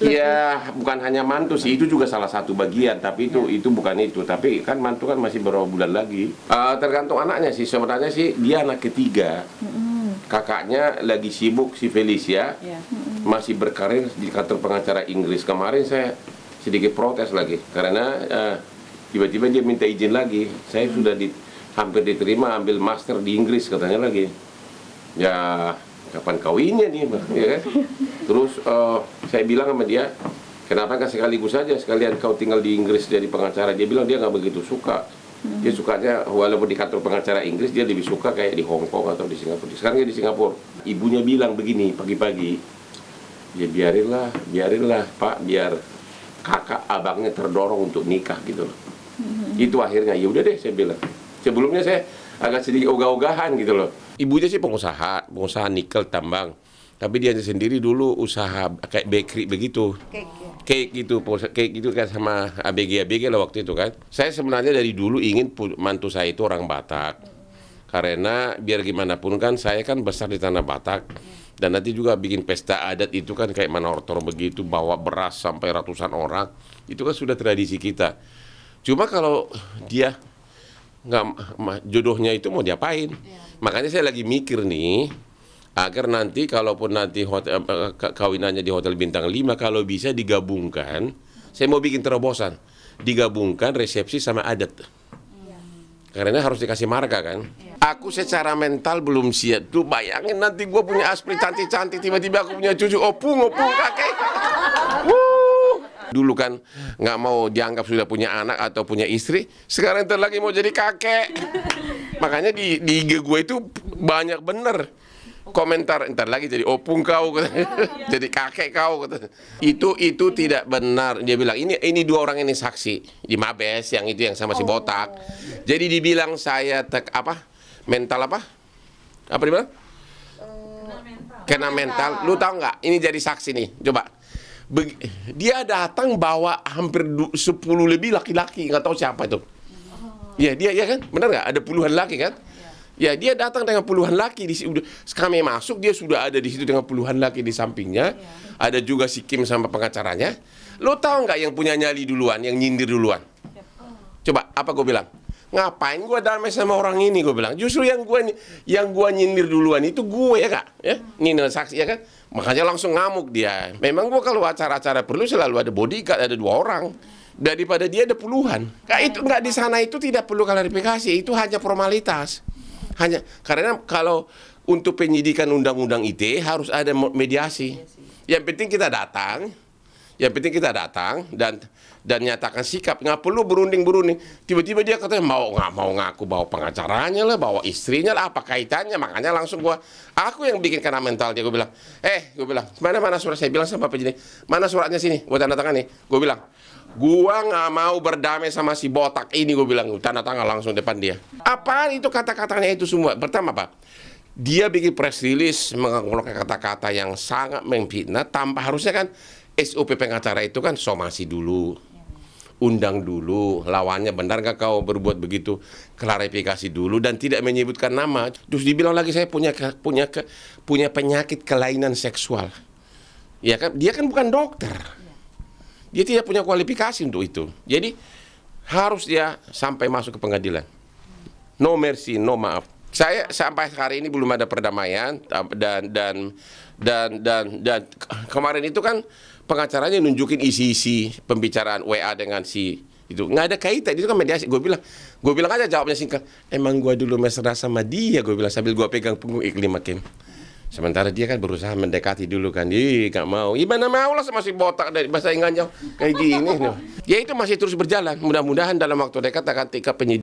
Iya, bukan hanya mantu sih, itu juga salah satu bagian. Tapi itu itu bukan itu. Tapi kan mantu kan masih beberapa bulan lagi. Eh, tergantung anaknya sih. Sebenarnya sih dia anak ketiga. Kakaknya lagi sibuk si Felicia, Ya. masih berkarir di kantor pengacara Inggris. Kemarin saya sedikit protes lagi karena eh, tiba-tiba dia minta izin lagi. Saya sudah di, hampir diterima ambil master di Inggris katanya lagi. Ya kapan kawinnya nih, ya kan? Terus eh, saya bilang sama dia, kenapa nggak sekaligus saja sekalian kau tinggal di Inggris jadi pengacara? Dia bilang dia nggak begitu suka. Dia sukanya walaupun di kantor pengacara Inggris dia lebih suka kayak di Hong Kong atau di Singapura. Sekarang dia di Singapura. Ibunya bilang begini pagi-pagi, ya biarinlah, biarinlah Pak, biar kakak abangnya terdorong untuk nikah gitu loh. Itu akhirnya ya udah deh saya bilang. Sebelumnya saya agak sedikit ogah-ogahan gitu loh. Ibunya sih pengusaha, pengusaha nikel tambang. Tapi dia sendiri dulu usaha kayak bakery begitu. Cake ya. Cake gitu, cake gitu kan sama ABG ABG lah waktu itu kan. Saya sebenarnya dari dulu ingin mantu saya itu orang Batak. Karena biar gimana pun kan saya kan besar di tanah Batak. Dan nanti juga bikin pesta adat itu kan kayak manortor begitu bawa beras sampai ratusan orang. Itu kan sudah tradisi kita. Cuma kalau dia nggak jodohnya itu mau diapain? Makanya saya lagi mikir nih agar nanti kalaupun nanti hotel eh, ka- kawinannya di hotel bintang 5 kalau bisa digabungkan, saya mau bikin terobosan, digabungkan resepsi sama adat. Karena harus dikasih marga kan. Aku secara mental belum siap. Tuh bayangin nanti gue punya aspri cantik-cantik tiba-tiba aku punya cucu opung opung kakek. Wuh. Dulu kan nggak mau dianggap sudah punya anak atau punya istri, sekarang ntar lagi mau jadi kakek. Makanya di, di IG gue itu banyak bener. Komentar ntar lagi jadi opung kau jadi kakek kau kata. itu itu tidak benar. Dia bilang ini ini dua orang ini saksi. Di Mabes yang itu yang sama si botak. Jadi dibilang saya tek apa mental apa? Apa dibilang? Kena mental. Lu tahu nggak? Ini jadi saksi nih. Coba dia datang bawa hampir du- 10 lebih laki-laki nggak tahu siapa itu Ya dia ya kan, benar nggak? Ada puluhan laki kan? Ya dia datang dengan puluhan laki di situ. Kami masuk dia sudah ada di situ dengan puluhan laki di sampingnya. Ada juga si Kim sama pengacaranya. Lo tahu nggak yang punya nyali duluan, yang nyindir duluan? Coba apa gue bilang? Ngapain gue damai sama orang ini gue bilang? Justru yang gue yang gua nyindir duluan itu gue ya kak, ya ini saksi ya kan? Makanya langsung ngamuk dia. Memang gue kalau acara-acara perlu selalu ada bodyguard, ada dua orang daripada dia ada puluhan. Kak itu nggak di sana itu tidak perlu klarifikasi, itu hanya formalitas. Hanya karena kalau untuk penyidikan undang-undang ITE harus ada mediasi. Yang penting kita datang, yang penting kita datang dan dan nyatakan sikap. Nggak perlu berunding berunding tiba-tiba dia katanya mau nggak mau ngaku bawa pengacaranya lah bawa istrinya lah apa kaitannya? Makanya langsung gua aku yang bikin kena mental dia gue bilang. Eh gue bilang mana mana surat? Saya bilang sama bapak jadi mana suratnya sini? Gua tanda tangan nih. Gue bilang gua nggak mau berdamai sama si botak ini gue bilang. Tanda tangan langsung depan dia. Apa itu kata-katanya itu semua? Pertama pak dia bikin press release menggunakan kata-kata yang sangat memfitnah tanpa harusnya kan SOP pengacara itu kan somasi dulu undang dulu lawannya benar nggak kau berbuat begitu? Klarifikasi dulu dan tidak menyebutkan nama. Terus dibilang lagi saya punya punya punya penyakit kelainan seksual. Ya kan dia kan bukan dokter. Dia tidak punya kualifikasi untuk itu. Jadi harus dia sampai masuk ke pengadilan. No mercy, no maaf. Saya sampai hari ini belum ada perdamaian dan dan dan dan dan ke- kemarin itu kan pengacaranya nunjukin isi-isi pembicaraan WA dengan si itu. Nggak ada kaitan itu kan mediasi gue bilang gue bilang aja jawabnya singkat. Emang gue dulu mesra sama dia gue bilang sambil gue pegang punggung iklim makin sementara dia kan berusaha mendekati dulu kan. Ih gak mau. Gimana mau lah masih botak dari bahasa Inggrisnya. Kayak gini ya itu masih terus berjalan. Mudah-mudahan dalam waktu dekat akan tingkat penyidik